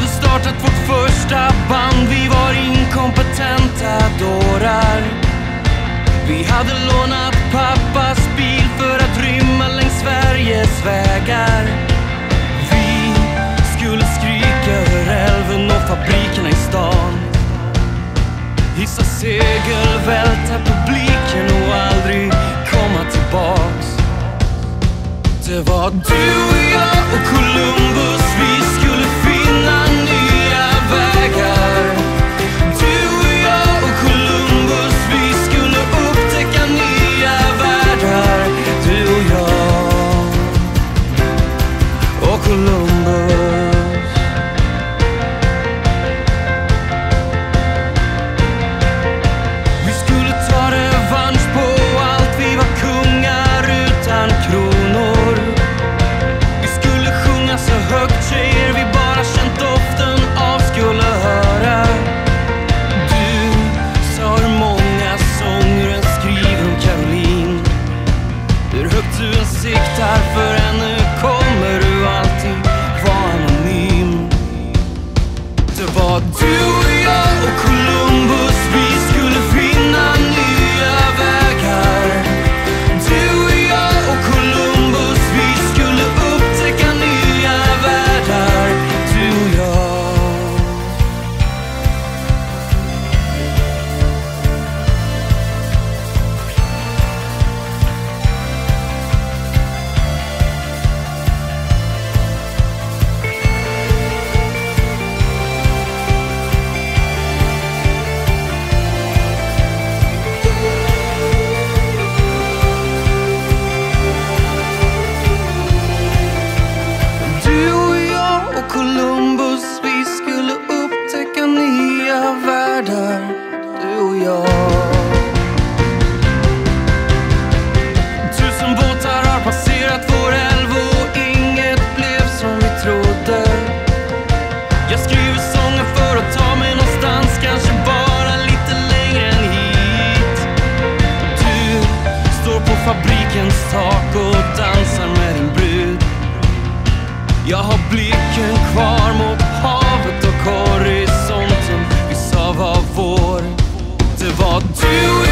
hade startat vårt första band, vi var inkompetenta dårar. Vi hade lånat pappas bil för att rymma längs Sveriges vägar. Vi skulle skrika över älven och fabrikerna i stan. Hissa segel, välta publiken och aldrig komma tillbaks. Det var du och världar. Du och jag. Tusen båtar har passerat vår älv och inget blev som vi trodde. Jag skriver sånger för att ta mig någonstans, kanske bara lite längre än hit. Du står på fabrikens tak och dansar med din brud. Jag har blicken kvar mot havet I'll do it.